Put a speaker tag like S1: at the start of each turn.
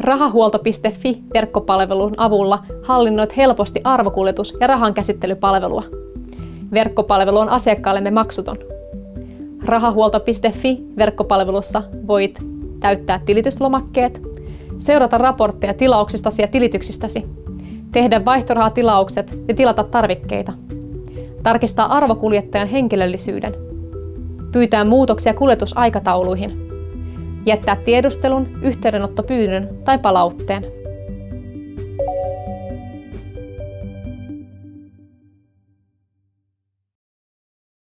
S1: Rahahuolto.fi verkkopalvelun avulla hallinnoit helposti arvokuljetus- ja rahankäsittelypalvelua. Verkkopalvelu on asiakkaallemme maksuton. Rahahuolto.fi verkkopalvelussa voit täyttää tilityslomakkeet, seurata raportteja tilauksistasi ja tilityksistäsi, tehdä vaihtorahatilaukset ja tilata tarvikkeita, tarkistaa arvokuljettajan henkilöllisyyden, pyytää muutoksia kuljetusaikatauluihin – jättää tiedustelun, yhteydenottopyynnön tai palautteen.